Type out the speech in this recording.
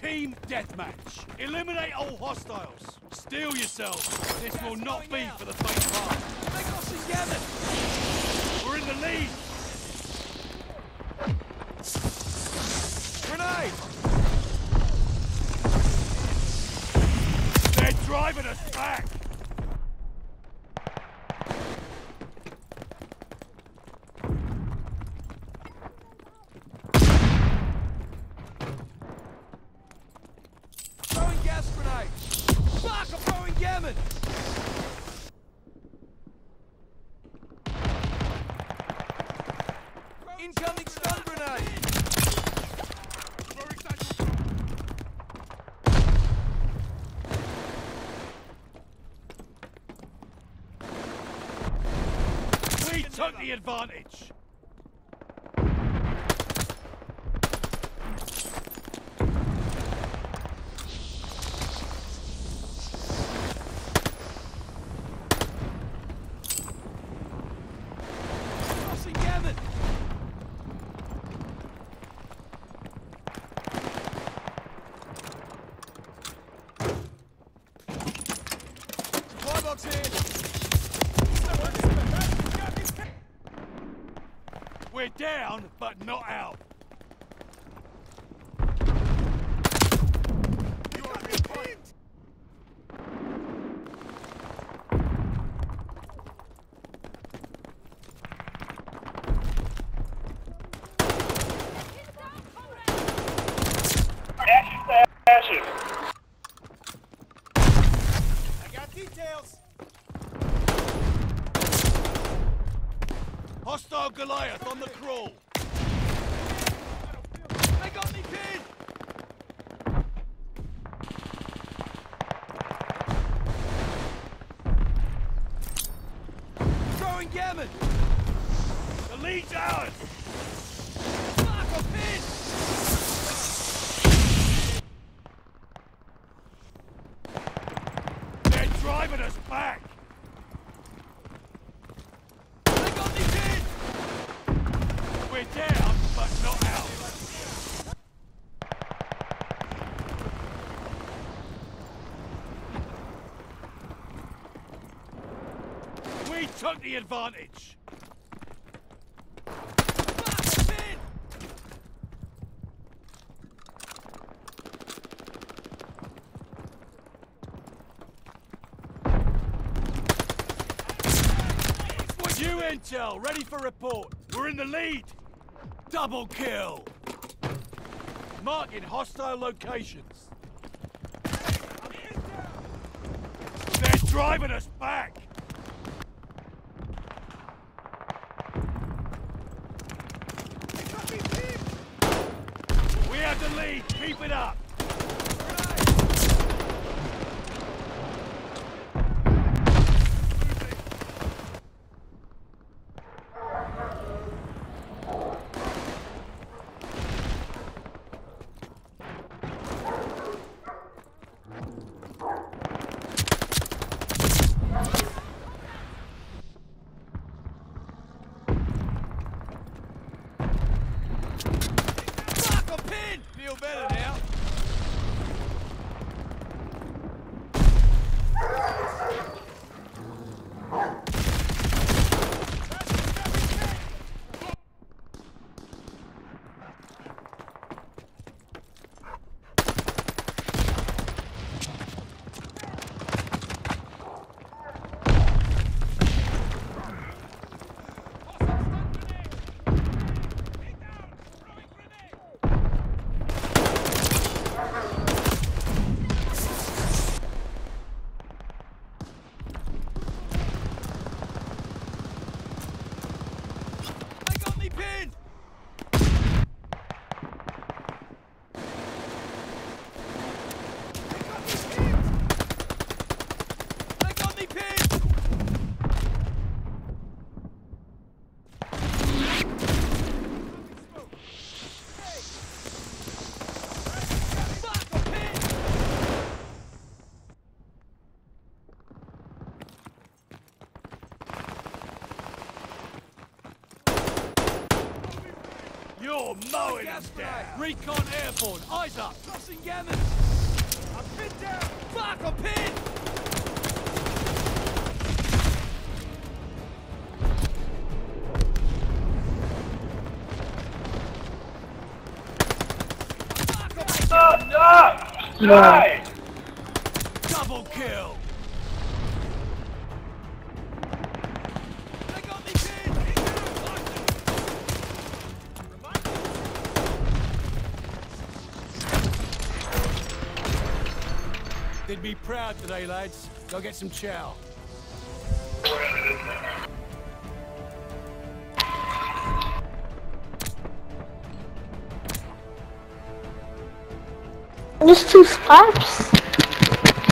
Team deathmatch. Eliminate all hostiles. Steel yourselves. This will not be for the faint of heart. Make us together! We're in the lead. Grenade! They're driving us back. Throwing gas grenade! Fuck, I'm! Incoming stun grenade! We took the advantage. Crossing gammon! Supply box here! We're down, but not out. I got details! Hostile Goliath on the crawl. They got me pinned! Throwing gammon! The lead's ours. Fuck, I'm pinned! They're driving us back. They got me pinned! We're down, but not out. We took the advantage. New intel, ready for report. We're in the lead. Double kill. Marking hostile locations. They're driving us back. We have the lead. Keep it up. Fuck, I'm pinned! Feel better now. You're mowing them gas down. Recon airborne. Eyes up. Tossing gammon! I'm pinned down! Fuck, I'm pinned! Fuck, I'm No. Double kill. They'd be proud today, lads. Go get some chow. Just two scraps?